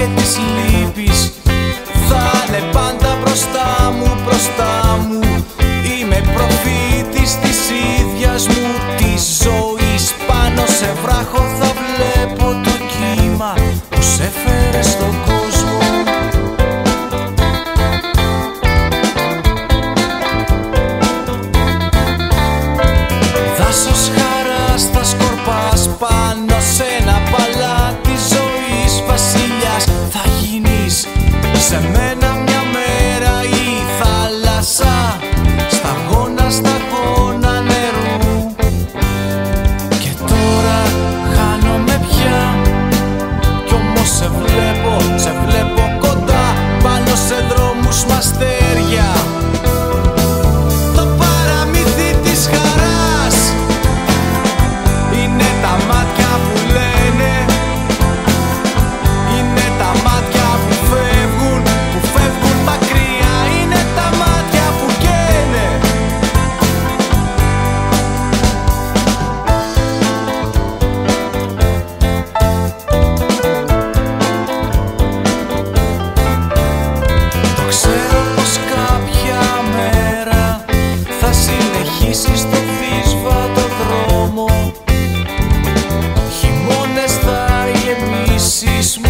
και της λύπης. απόψεις μου